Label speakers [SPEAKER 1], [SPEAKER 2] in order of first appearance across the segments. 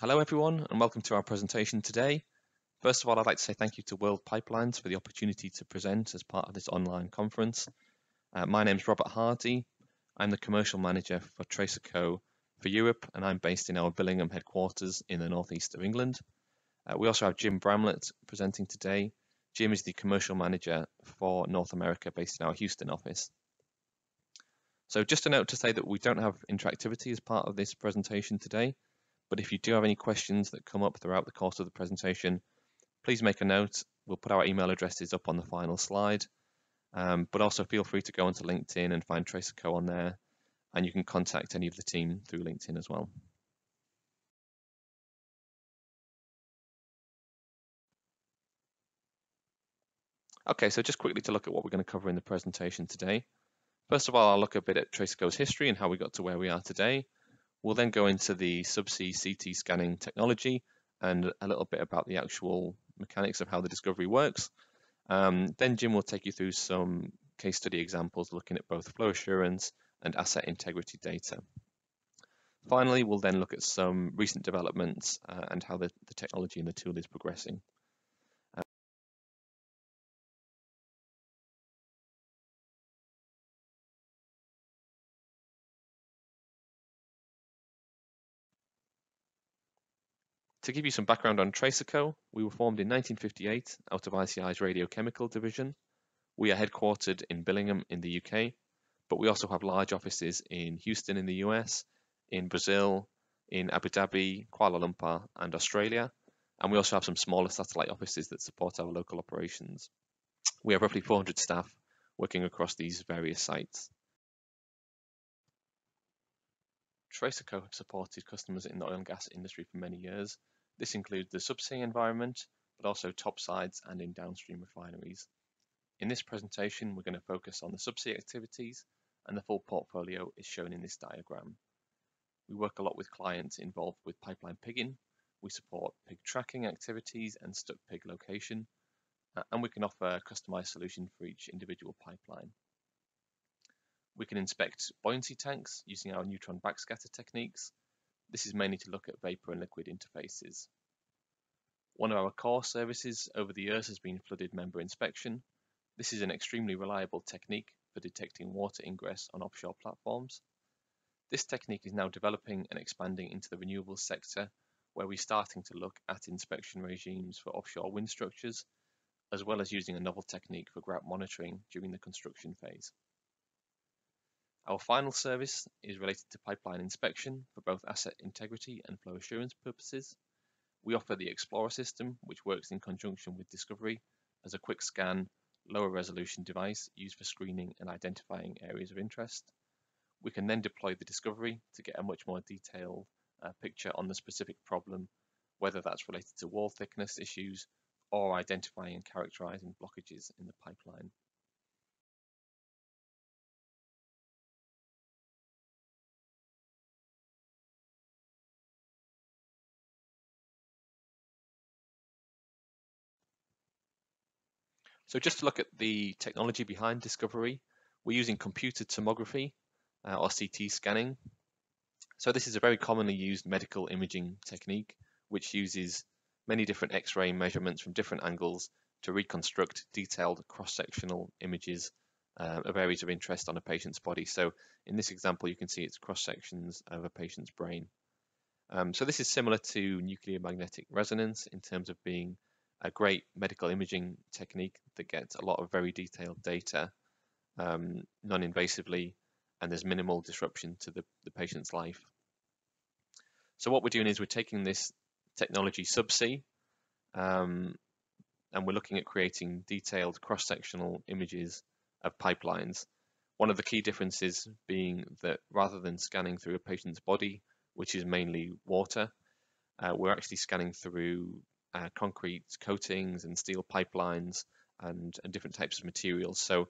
[SPEAKER 1] Hello everyone and welcome to our presentation today. First of all, I'd like to say thank you to World Pipelines for the opportunity to present as part of this online conference. Uh, my name is Robert Hardy. I'm the Commercial Manager for Tracerco for Europe and I'm based in our Billingham headquarters in the northeast of England. Uh, we also have Jim Bramlett presenting today. Jim is the Commercial Manager for North America based in our Houston office. So just a note to say that we don't have interactivity as part of this presentation today. But if you do have any questions that come up throughout the course of the presentation, please make a note. We'll put our email addresses up on the final slide. Um, but also feel free to go onto LinkedIn and find Tracerco on there. And you can contact any of the team through LinkedIn as well. Okay, so just quickly to look at what we're going to cover in the presentation today. First of all, I'll look a bit at Tracerco's history and how we got to where we are today. We'll then go into the subsea CT scanning technology and a little bit about the actual mechanics of how the discovery works. Um, then Jim will take you through some case study examples looking at both flow assurance and asset integrity data. Finally, we'll then look at some recent developments uh, and how the, the technology and the tool is progressing. To give you some background on Tracerco, we were formed in 1958 out of ICI's radiochemical division. We are headquartered in Billingham in the UK, but we also have large offices in Houston in the US, in Brazil, in Abu Dhabi, Kuala Lumpur, and Australia. And we also have some smaller satellite offices that support our local operations. We have roughly 400 staff working across these various sites. Tracerco have supported customers in the oil and gas industry for many years, this includes the subsea environment, but also topsides and in downstream refineries. In this presentation, we're going to focus on the subsea activities and the full portfolio is shown in this diagram. We work a lot with clients involved with pipeline pigging. We support pig tracking activities and stuck pig location, and we can offer a customized solution for each individual pipeline. We can inspect buoyancy tanks using our neutron backscatter techniques, this is mainly to look at vapor and liquid interfaces. One of our core services over the years has been flooded member inspection. This is an extremely reliable technique for detecting water ingress on offshore platforms. This technique is now developing and expanding into the renewables sector, where we're starting to look at inspection regimes for offshore wind structures, as well as using a novel technique for grout monitoring during the construction phase. Our final service is related to pipeline inspection for both asset integrity and flow assurance purposes. We offer the Explorer system, which works in conjunction with Discovery as a quick scan, lower resolution device used for screening and identifying areas of interest. We can then deploy the Discovery to get a much more detailed uh, picture on the specific problem, whether that's related to wall thickness issues or identifying and characterizing blockages in the pipeline. So just to look at the technology behind Discovery, we're using computer tomography uh, or CT scanning. So this is a very commonly used medical imaging technique, which uses many different X-ray measurements from different angles to reconstruct detailed cross-sectional images uh, of areas of interest on a patient's body. So in this example, you can see it's cross-sections of a patient's brain. Um, so this is similar to nuclear magnetic resonance in terms of being a great medical imaging technique that gets a lot of very detailed data um, non-invasively and there's minimal disruption to the, the patient's life. So what we're doing is we're taking this technology subsea um, and we're looking at creating detailed cross-sectional images of pipelines. One of the key differences being that rather than scanning through a patient's body, which is mainly water, uh, we're actually scanning through uh, concrete coatings and steel pipelines and, and different types of materials. So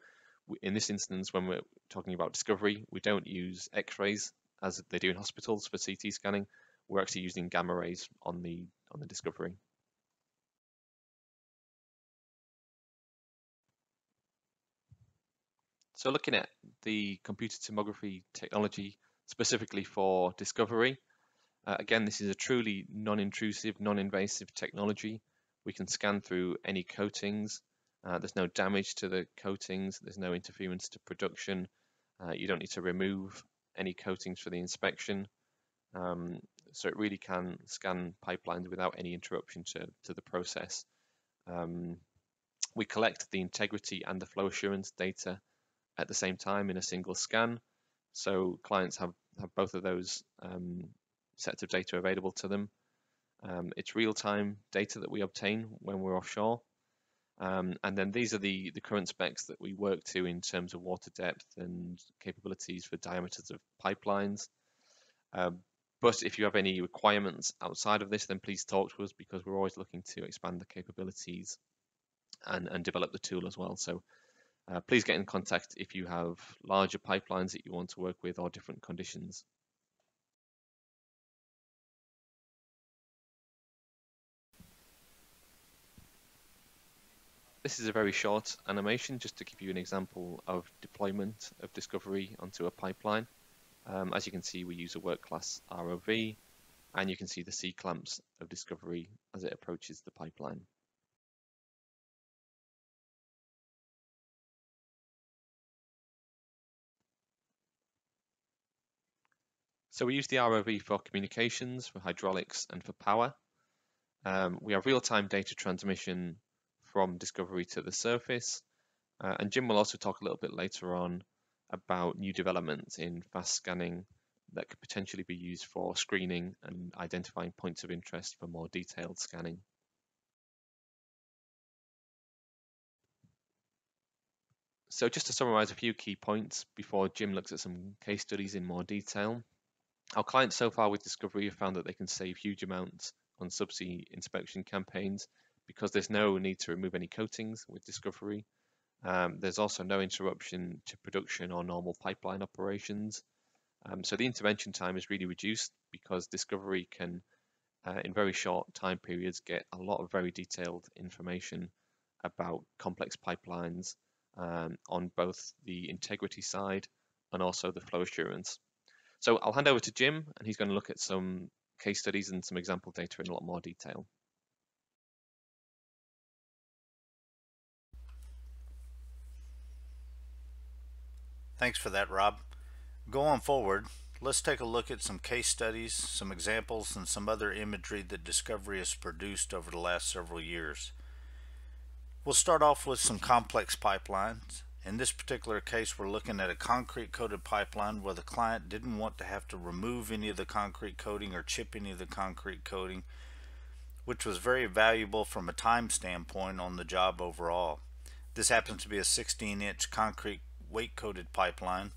[SPEAKER 1] in this instance, when we're talking about discovery, we don't use X-rays as they do in hospitals for CT scanning. We're actually using gamma rays on the on the discovery. So looking at the computed tomography technology specifically for discovery, Uh, again, this is a truly non-intrusive, non-invasive technology. We can scan through any coatings. Uh, there's no damage to the coatings. There's no interference to production. Uh, you don't need to remove any coatings for the inspection. Um, so it really can scan pipelines without any interruption to, to the process. Um, we collect the integrity and the flow assurance data at the same time in a single scan. So clients have, have both of those um, sets of data available to them. Um, it's real-time data that we obtain when we're offshore. Um, and then these are the, the current specs that we work to in terms of water depth and capabilities for diameters of pipelines. Um, but if you have any requirements outside of this, then please talk to us because we're always looking to expand the capabilities and, and develop the tool as well. So uh, please get in contact if you have larger pipelines that you want to work with or different conditions. This is a very short animation just to give you an example of deployment of Discovery onto a pipeline. Um, as you can see, we use a work class ROV, and you can see the C-clamps of Discovery as it approaches the pipeline. So we use the ROV for communications, for hydraulics, and for power. Um, we have real-time data transmission from Discovery to the surface. Uh, and Jim will also talk a little bit later on about new developments in fast scanning that could potentially be used for screening and identifying points of interest for more detailed scanning. So just to summarize a few key points before Jim looks at some case studies in more detail. Our clients so far with Discovery have found that they can save huge amounts on subsea inspection campaigns because there's no need to remove any coatings with Discovery um, there's also no interruption to production or normal pipeline operations. Um, so the intervention time is really reduced because Discovery can, uh, in very short time periods, get a lot of very detailed information about complex pipelines um, on both the integrity side and also the flow assurance. So I'll hand over to Jim and he's going to look at some case studies and some example data in a lot more detail.
[SPEAKER 2] Thanks for that, Rob. Going forward, let's take a look at some case studies, some examples, and some other imagery that Discovery has produced over the last several years. We'll start off with some complex pipelines. In this particular case, we're looking at a concrete coated pipeline where the client didn't want to have to remove any of the concrete coating or chip any of the concrete coating, which was very valuable from a time standpoint on the job overall. This happens to be a 16 inch concrete weight coated pipeline.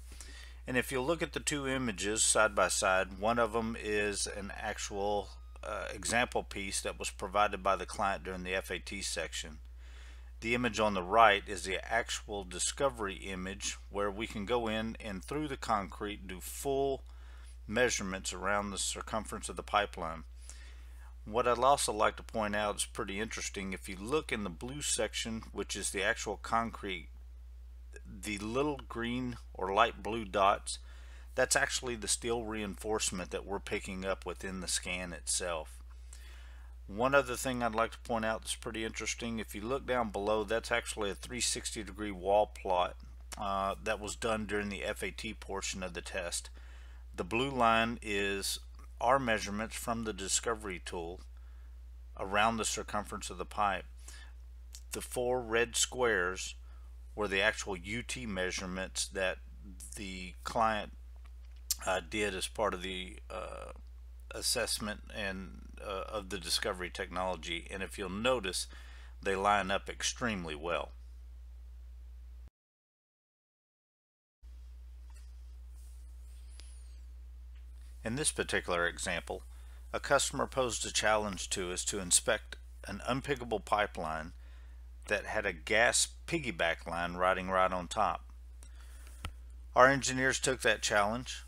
[SPEAKER 2] And if you look at the two images side by side, one of them is an actual uh, example piece that was provided by the client during the FAT section. The image on the right is the actual discovery image where we can go in and through the concrete do full measurements around the circumference of the pipeline. What I'd also like to point out is pretty interesting. If you look in the blue section, which is the actual concrete the little green or light blue dots, that's actually the steel reinforcement that we're picking up within the scan itself. One other thing I'd like to point out that's pretty interesting, if you look down below, that's actually a 360 degree wall plot uh, that was done during the FAT portion of the test. The blue line is our measurements from the discovery tool around the circumference of the pipe. The four red squares were the actual UT measurements that the client uh, did as part of the uh, assessment and uh, of the discovery technology and if you'll notice they line up extremely well. In this particular example, a customer posed a challenge to us to inspect an unpiggable pipeline that had a gas piggyback line riding right on top. Our engineers took that challenge,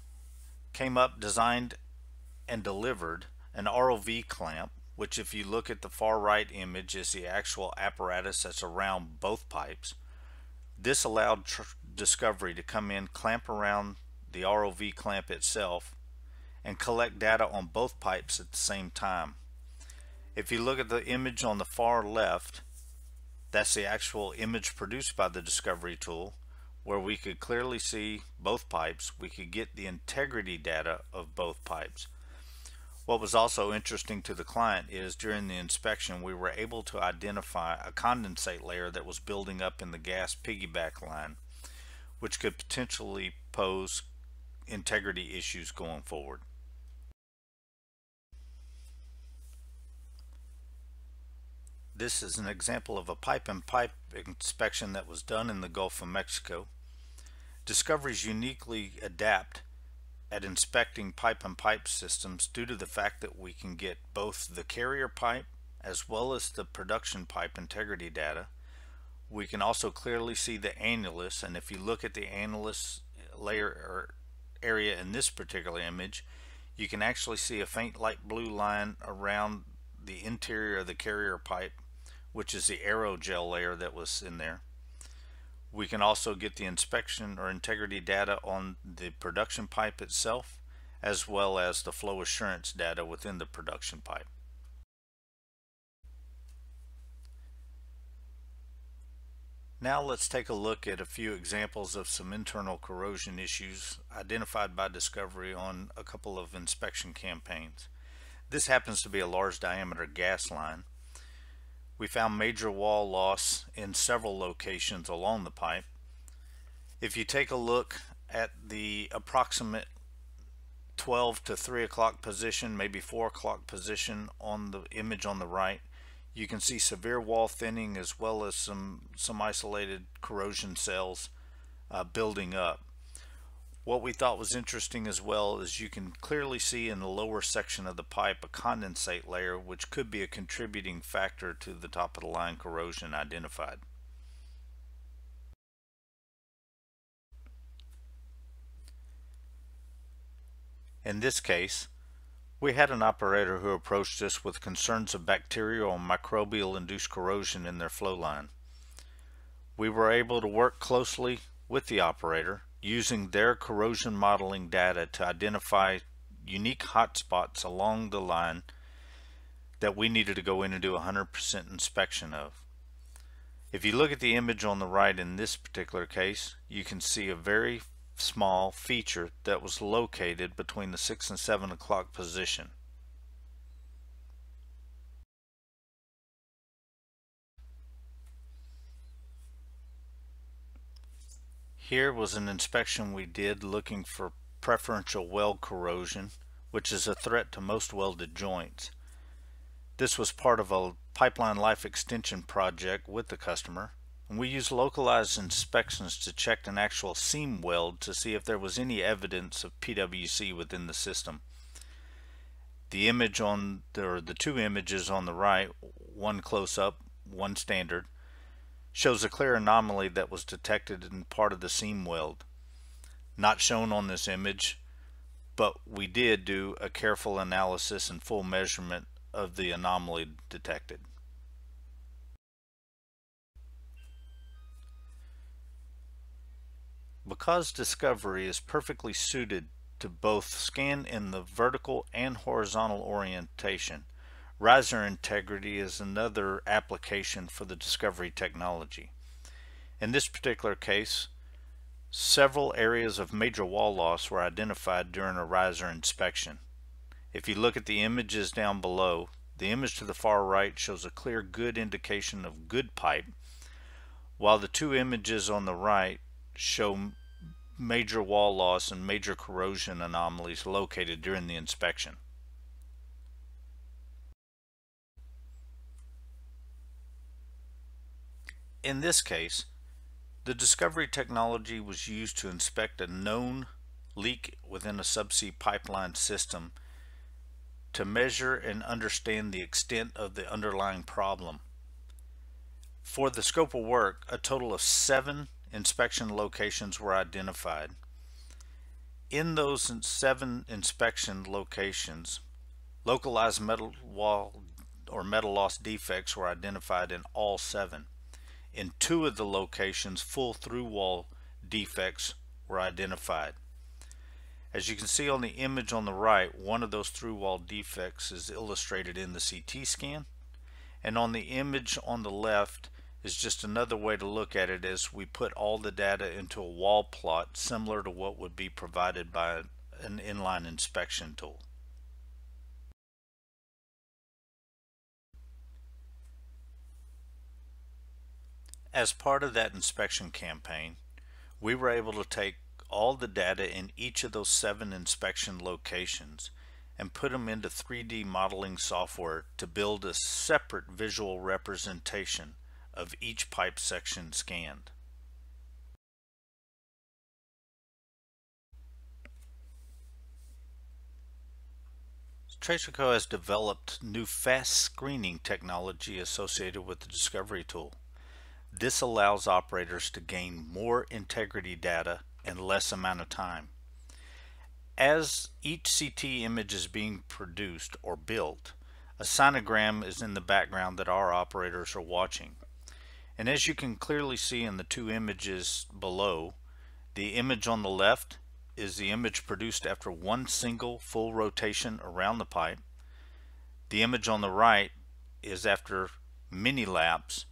[SPEAKER 2] came up, designed, and delivered an ROV clamp, which if you look at the far right image is the actual apparatus that's around both pipes. This allowed Discovery to come in, clamp around the ROV clamp itself, and collect data on both pipes at the same time. If you look at the image on the far left, that's the actual image produced by the Discovery tool where we could clearly see both pipes. We could get the integrity data of both pipes. What was also interesting to the client is during the inspection we were able to identify a condensate layer that was building up in the gas piggyback line which could potentially pose integrity issues going forward. This is an example of a pipe in pipe inspection that was done in the Gulf of Mexico. Discoveries uniquely adapt at inspecting pipe in pipe systems due to the fact that we can get both the carrier pipe as well as the production pipe integrity data. We can also clearly see the annulus and if you look at the annulus layer or area in this particular image you can actually see a faint light blue line around the interior of the carrier pipe which is the aerogel layer that was in there. We can also get the inspection or integrity data on the production pipe itself as well as the flow assurance data within the production pipe. Now let's take a look at a few examples of some internal corrosion issues identified by Discovery on a couple of inspection campaigns. This happens to be a large diameter gas line we found major wall loss in several locations along the pipe. If you take a look at the approximate 12 to 3 o'clock position, maybe 4 o'clock position on the image on the right, you can see severe wall thinning as well as some, some isolated corrosion cells uh, building up. What we thought was interesting as well is you can clearly see in the lower section of the pipe a condensate layer which could be a contributing factor to the top of the line corrosion identified. In this case, we had an operator who approached us with concerns of bacterial and microbial induced corrosion in their flow line. We were able to work closely with the operator using their corrosion modeling data to identify unique hotspots along the line that we needed to go in and do 100% inspection of. If you look at the image on the right in this particular case, you can see a very small feature that was located between the 6 and 7 o'clock position. Here was an inspection we did looking for preferential weld corrosion, which is a threat to most welded joints. This was part of a pipeline life extension project with the customer, and we used localized inspections to check an actual seam weld to see if there was any evidence of PWC within the system. The image on or the two images on the right, one close up, one standard, shows a clear anomaly that was detected in part of the seam weld. Not shown on this image, but we did do a careful analysis and full measurement of the anomaly detected. Because Discovery is perfectly suited to both scan in the vertical and horizontal orientation, Riser integrity is another application for the discovery technology. In this particular case, several areas of major wall loss were identified during a riser inspection. If you look at the images down below, the image to the far right shows a clear good indication of good pipe, while the two images on the right show major wall loss and major corrosion anomalies located during the inspection. In this case, the discovery technology was used to inspect a known leak within a subsea pipeline system to measure and understand the extent of the underlying problem. For the scope of work, a total of seven inspection locations were identified. In those seven inspection locations, localized metal wall or metal loss defects were identified in all seven. In two of the locations, full through wall defects were identified. As you can see on the image on the right, one of those through wall defects is illustrated in the CT scan. And on the image on the left is just another way to look at it as we put all the data into a wall plot similar to what would be provided by an inline inspection tool. As part of that inspection campaign, we were able to take all the data in each of those seven inspection locations and put them into 3D modeling software to build a separate visual representation of each pipe section scanned. Tracerco has developed new fast screening technology associated with the Discovery tool. This allows operators to gain more integrity data in less amount of time. As each CT image is being produced or built, a sinogram is in the background that our operators are watching. And as you can clearly see in the two images below, the image on the left is the image produced after one single full rotation around the pipe. The image on the right is after many laps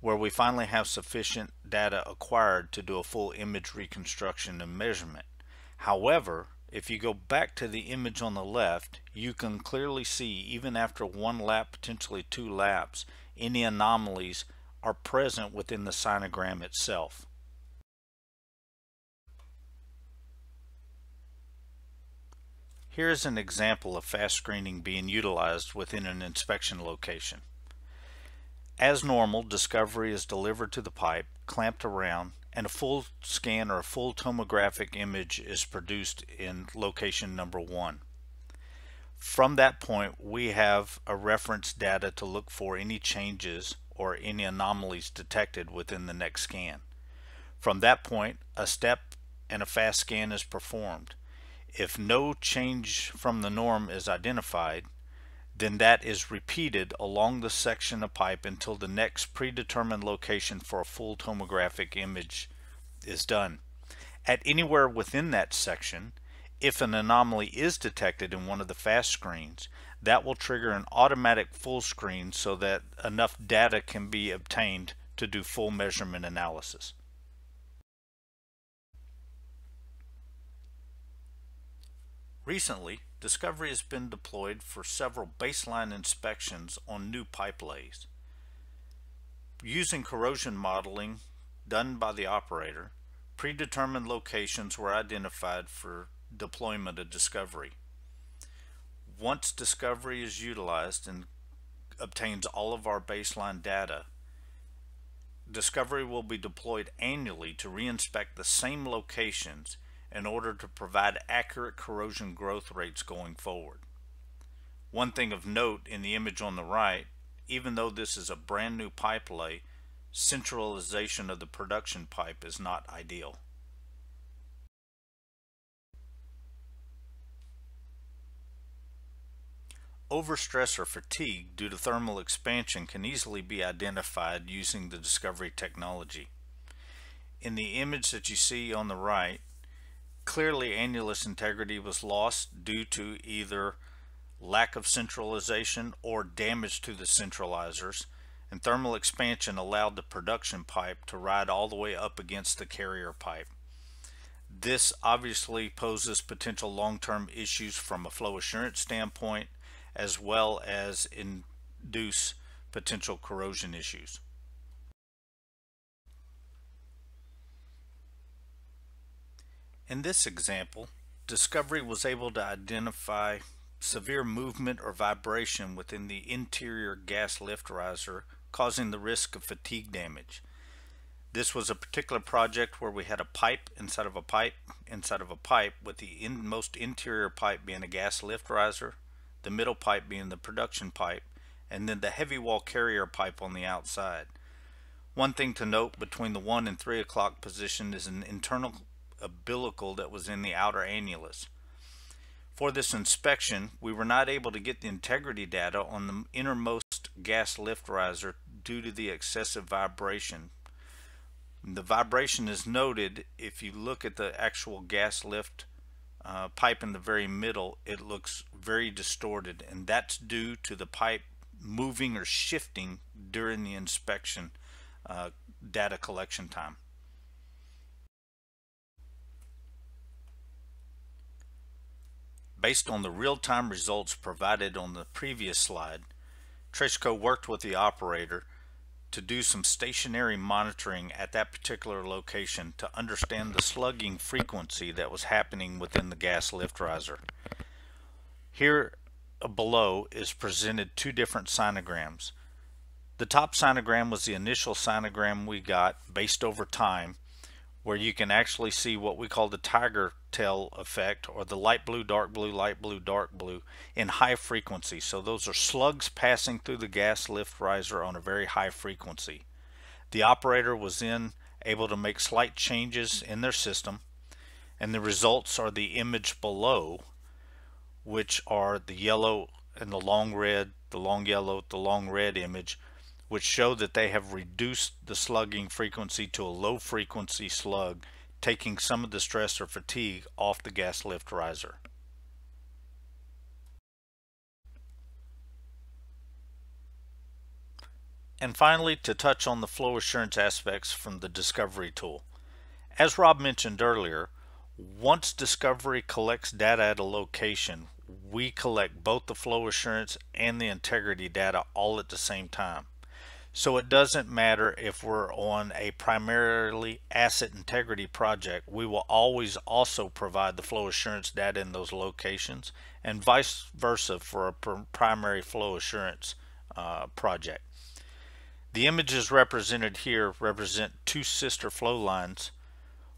[SPEAKER 2] where we finally have sufficient data acquired to do a full image reconstruction and measurement. However, if you go back to the image on the left, you can clearly see even after one lap, potentially two laps, any anomalies are present within the sinogram itself. Here is an example of fast screening being utilized within an inspection location. As normal, Discovery is delivered to the pipe, clamped around, and a full scan or a full tomographic image is produced in location number one. From that point, we have a reference data to look for any changes or any anomalies detected within the next scan. From that point, a step and a fast scan is performed. If no change from the norm is identified, then that is repeated along the section of pipe until the next predetermined location for a full tomographic image is done. At anywhere within that section, if an anomaly is detected in one of the fast screens, that will trigger an automatic full screen so that enough data can be obtained to do full measurement analysis. Recently, Discovery has been deployed for several baseline inspections on new pipe lays. Using corrosion modeling done by the operator, predetermined locations were identified for deployment of Discovery. Once Discovery is utilized and obtains all of our baseline data, Discovery will be deployed annually to reinspect the same locations in order to provide accurate corrosion growth rates going forward. One thing of note in the image on the right, even though this is a brand new pipe lay, centralization of the production pipe is not ideal. Overstress or fatigue due to thermal expansion can easily be identified using the Discovery technology. In the image that you see on the right, Clearly, annulus integrity was lost due to either lack of centralization or damage to the centralizers, and thermal expansion allowed the production pipe to ride all the way up against the carrier pipe. This obviously poses potential long-term issues from a flow assurance standpoint as well as induce potential corrosion issues. In this example, Discovery was able to identify severe movement or vibration within the interior gas lift riser causing the risk of fatigue damage. This was a particular project where we had a pipe inside of a pipe inside of a pipe with the in most interior pipe being a gas lift riser, the middle pipe being the production pipe, and then the heavy wall carrier pipe on the outside. One thing to note between the 1 and 3 o'clock position is an internal umbilical that was in the outer annulus. For this inspection, we were not able to get the integrity data on the innermost gas lift riser due to the excessive vibration. The vibration is noted if you look at the actual gas lift uh, pipe in the very middle, it looks very distorted, and that's due to the pipe moving or shifting during the inspection uh, data collection time. Based on the real-time results provided on the previous slide, Tracerco worked with the operator to do some stationary monitoring at that particular location to understand the slugging frequency that was happening within the gas lift riser. Here below is presented two different sinograms. The top sinogram was the initial sinogram we got based over time where you can actually see what we call the tiger tail effect or the light blue, dark blue, light blue, dark blue in high frequency. So those are slugs passing through the gas lift riser on a very high frequency. The operator was then able to make slight changes in their system and the results are the image below which are the yellow and the long red, the long yellow, the long red image which show that they have reduced the slugging frequency to a low frequency slug, taking some of the stress or fatigue off the gas lift riser. And finally, to touch on the flow assurance aspects from the Discovery tool. As Rob mentioned earlier, once Discovery collects data at a location, we collect both the flow assurance and the integrity data all at the same time. So it doesn't matter if we're on a primarily asset integrity project, we will always also provide the flow assurance data in those locations and vice versa for a primary flow assurance uh, project. The images represented here represent two sister flow lines.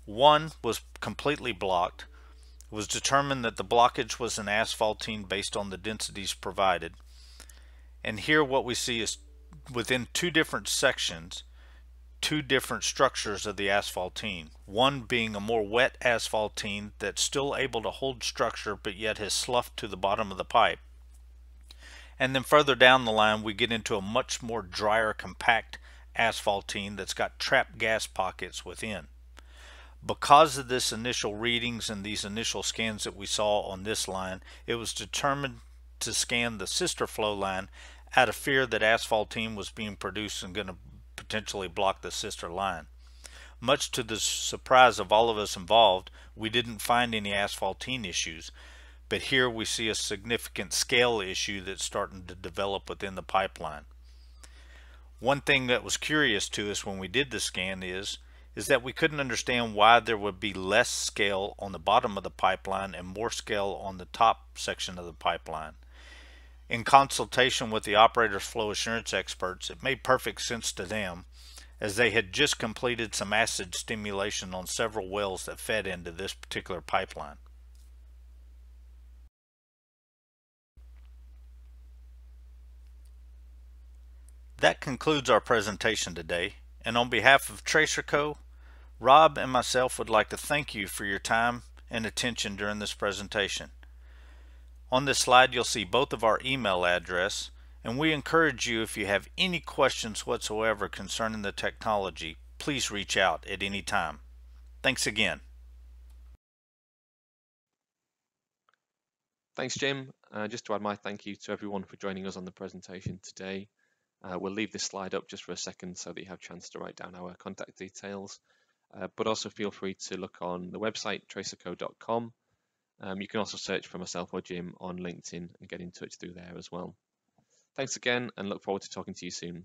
[SPEAKER 2] One was completely blocked. It was determined that the blockage was an asphaltene based on the densities provided. And here what we see is within two different sections two different structures of the asphaltene. One being a more wet asphaltene that's still able to hold structure but yet has sloughed to the bottom of the pipe. And then further down the line we get into a much more drier compact asphaltene that's got trapped gas pockets within. Because of this initial readings and these initial scans that we saw on this line, it was determined to scan the sister flow line out of fear that asphaltene was being produced and going to potentially block the sister line. Much to the surprise of all of us involved, we didn't find any asphaltene issues, but here we see a significant scale issue that's starting to develop within the pipeline. One thing that was curious to us when we did the scan is is that we couldn't understand why there would be less scale on the bottom of the pipeline and more scale on the top section of the pipeline. In consultation with the operator's flow assurance experts, it made perfect sense to them as they had just completed some acid stimulation on several wells that fed into this particular pipeline. That concludes our presentation today, and on behalf of Tracerco, Rob and myself would like to thank you for your time and attention during this presentation. On this slide you'll see both of our email address and we encourage you if you have any questions whatsoever concerning the technology, please reach out at any time. Thanks again.
[SPEAKER 1] Thanks Jim. Uh, just to add my thank you to everyone for joining us on the presentation today. Uh, we'll leave this slide up just for a second so that you have a chance to write down our contact details. Uh, but also feel free to look on the website tracerco.com um, you can also search for myself or Jim on LinkedIn and get in touch through there as well. Thanks again and look forward to talking to you soon.